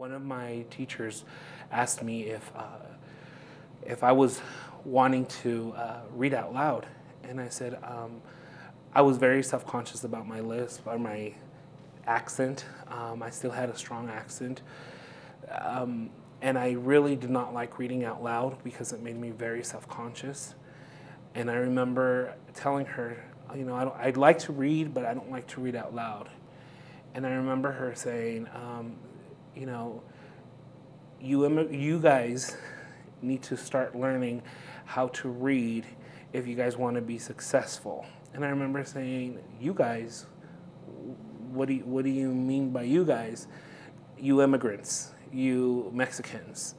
one of my teachers asked me if uh, if I was wanting to uh, read out loud, and I said um, I was very self conscious about my lisp or my accent. Um, I still had a strong accent. Um, and I really did not like reading out loud because it made me very self conscious. And I remember telling her, you know, I would like to read, but I don't like to read out loud. And I remember her saying, um, you know, you, you guys need to start learning how to read if you guys want to be successful. And I remember saying, you guys, what do you, what do you mean by you guys? You immigrants, you Mexicans.